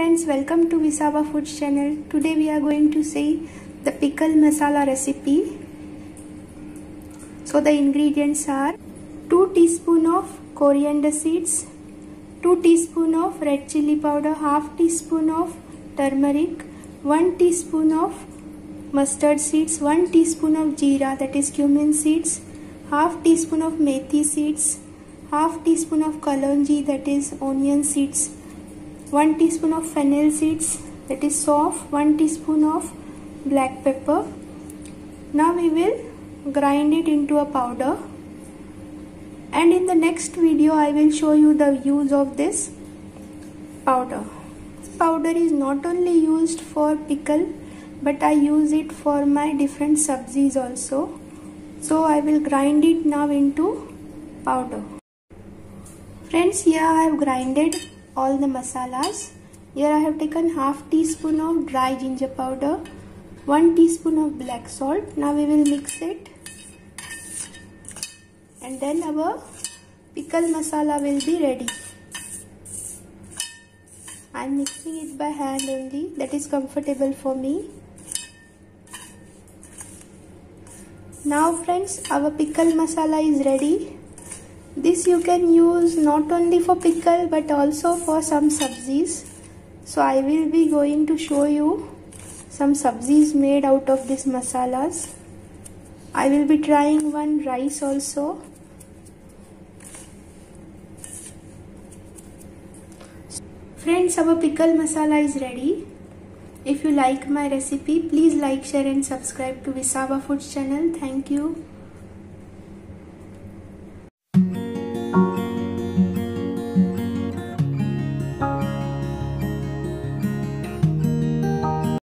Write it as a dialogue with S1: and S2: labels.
S1: friends, welcome to Visava Foods channel. Today we are going to see the pickle masala recipe. So the ingredients are 2 teaspoon of coriander seeds, 2 teaspoon of red chili powder, half teaspoon of turmeric, 1 teaspoon of mustard seeds, 1 teaspoon of jeera that is cumin seeds, half teaspoon of methi seeds, half teaspoon of kalonji that is onion seeds 1 teaspoon of fennel seeds that is saunf. 1 teaspoon of black pepper. Now we will grind it into a powder. And in the next video I will show you the use of this powder. Powder is not only used for pickle but I use it for my different sabzis also. So I will grind it now into powder. Friends here I have grinded all the masalas. Here I have taken half teaspoon of dry ginger powder, 1 teaspoon of black salt. Now we will mix it. And then our pickle masala will be ready. I am mixing it by hand only. That is comfortable for me. Now friends, our pickle masala is ready. This you can use not only for pickle but also for some sabzis. So I will be going to show you some sabzis made out of this masalas. I will be trying one rice also. Friends, our pickle masala is ready. If you like my recipe, please like, share and subscribe to Visava Foods channel. Thank you.